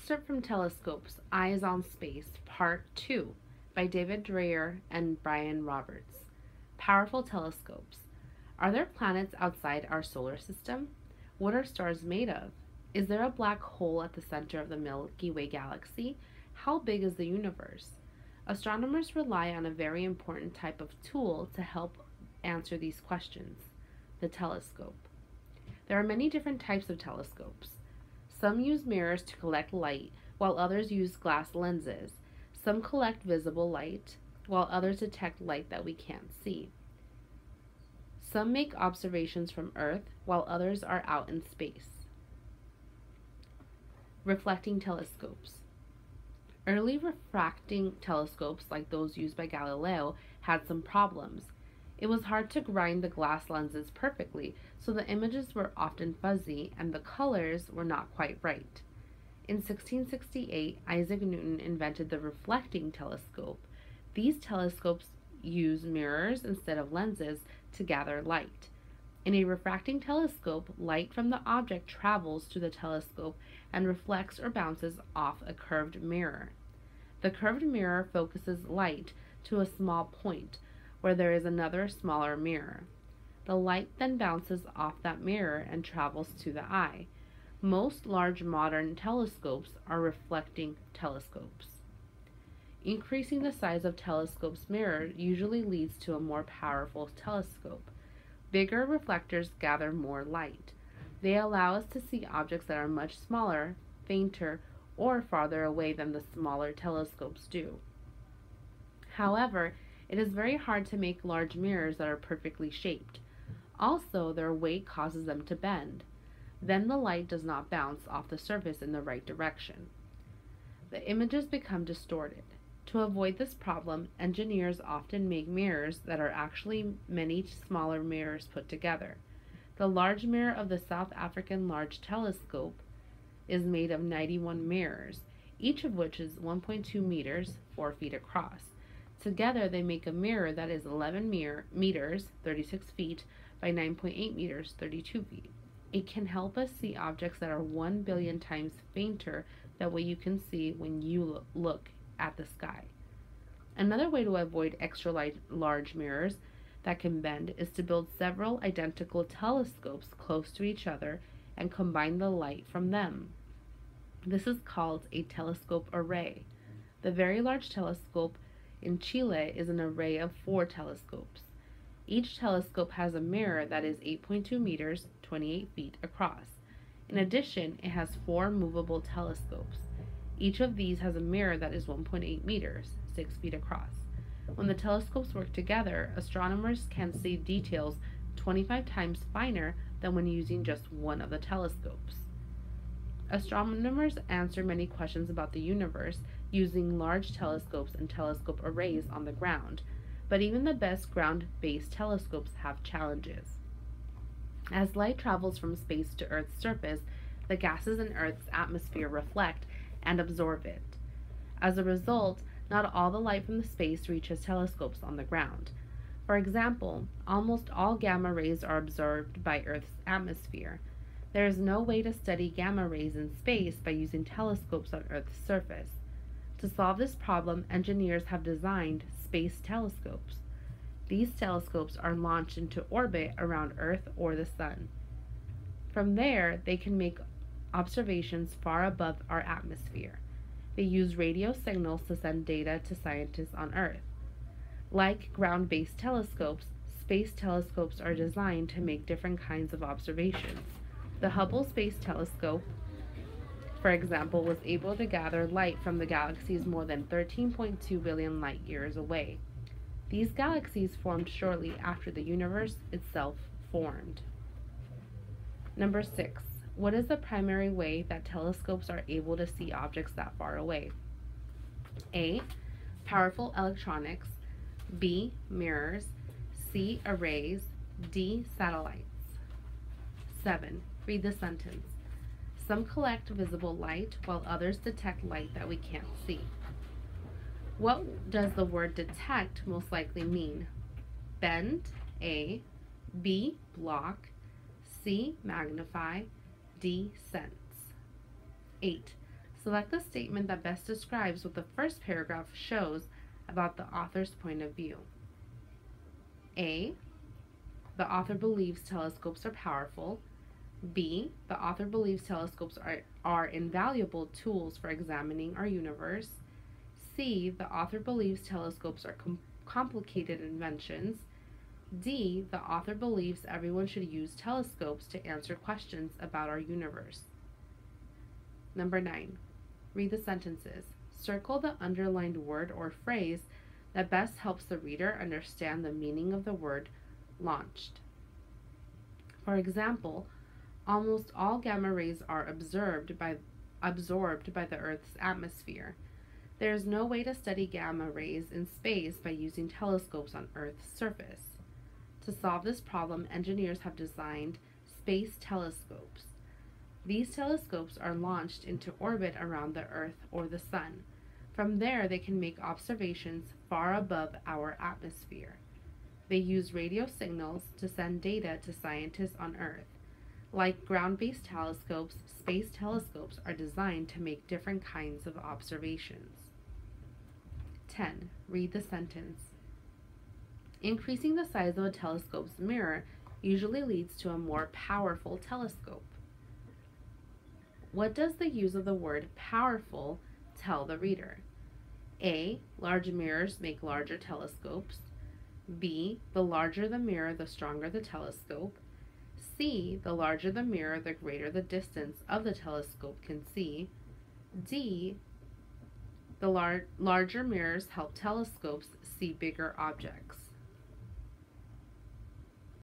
Excerpt from Telescopes Eyes on Space, Part 2 by David Dreyer and Brian Roberts. Powerful telescopes. Are there planets outside our solar system? What are stars made of? Is there a black hole at the center of the Milky Way galaxy? How big is the universe? Astronomers rely on a very important type of tool to help answer these questions the telescope. There are many different types of telescopes. Some use mirrors to collect light, while others use glass lenses. Some collect visible light, while others detect light that we can't see. Some make observations from Earth, while others are out in space. Reflecting telescopes. Early refracting telescopes, like those used by Galileo, had some problems. It was hard to grind the glass lenses perfectly, so the images were often fuzzy and the colors were not quite right. In 1668, Isaac Newton invented the reflecting telescope. These telescopes use mirrors instead of lenses to gather light. In a refracting telescope, light from the object travels to the telescope and reflects or bounces off a curved mirror. The curved mirror focuses light to a small point, where there is another smaller mirror. The light then bounces off that mirror and travels to the eye. Most large modern telescopes are reflecting telescopes. Increasing the size of telescope's mirror usually leads to a more powerful telescope. Bigger reflectors gather more light. They allow us to see objects that are much smaller, fainter, or farther away than the smaller telescopes do. However, it is very hard to make large mirrors that are perfectly shaped. Also, their weight causes them to bend. Then the light does not bounce off the surface in the right direction. The images become distorted. To avoid this problem, engineers often make mirrors that are actually many smaller mirrors put together. The large mirror of the South African Large Telescope is made of 91 mirrors, each of which is 1.2 meters, 4 feet across. Together, they make a mirror that is 11 mirror, meters, 36 feet, by 9.8 meters, 32 feet. It can help us see objects that are 1 billion times fainter that way you can see when you look at the sky. Another way to avoid extra large mirrors that can bend is to build several identical telescopes close to each other and combine the light from them. This is called a telescope array. The Very Large Telescope in Chile is an array of four telescopes. Each telescope has a mirror that is 8.2 meters, 28 feet across. In addition, it has four movable telescopes. Each of these has a mirror that is 1.8 meters, 6 feet across. When the telescopes work together, astronomers can see details 25 times finer than when using just one of the telescopes. Astronomers answer many questions about the universe using large telescopes and telescope arrays on the ground, but even the best ground based telescopes have challenges. As light travels from space to Earth's surface, the gases in Earth's atmosphere reflect and absorb it. As a result, not all the light from the space reaches telescopes on the ground. For example, almost all gamma rays are absorbed by Earth's atmosphere. There is no way to study gamma rays in space by using telescopes on Earth's surface. To solve this problem, engineers have designed space telescopes. These telescopes are launched into orbit around Earth or the Sun. From there, they can make observations far above our atmosphere. They use radio signals to send data to scientists on Earth. Like ground based telescopes, space telescopes are designed to make different kinds of observations. The Hubble Space Telescope for example, was able to gather light from the galaxies more than 13.2 billion light years away. These galaxies formed shortly after the universe itself formed. Number six, what is the primary way that telescopes are able to see objects that far away? A. Powerful electronics. B. Mirrors. C. Arrays. D. Satellites. 7. Read the sentence. Some collect visible light, while others detect light that we can't see. What does the word detect most likely mean? Bend, A, B, block, C, magnify, D, sense. 8. Select the statement that best describes what the first paragraph shows about the author's point of view. A. The author believes telescopes are powerful. B. The author believes telescopes are, are invaluable tools for examining our universe. C. The author believes telescopes are com- complicated inventions. D. The author believes everyone should use telescopes to answer questions about our universe. Number 9. Read the sentences. Circle the underlined word or phrase that best helps the reader understand the meaning of the word launched. For example, almost all gamma rays are absorbed by, absorbed by the Earth's atmosphere. There is no way to study gamma rays in space by using telescopes on Earth's surface. To solve this problem, engineers have designed space telescopes. These telescopes are launched into orbit around the Earth or the Sun. From there, they can make observations far above our atmosphere. They use radio signals to send data to scientists on Earth. Like ground based telescopes, space telescopes are designed to make different kinds of observations. 10. Read the sentence. Increasing the size of a telescope's mirror usually leads to a more powerful telescope. What does the use of the word powerful tell the reader? A. Large mirrors make larger telescopes. B. The larger the mirror, the stronger the telescope. C. The larger the mirror, the greater the distance of the telescope can see. D. The lar- larger mirrors help telescopes see bigger objects.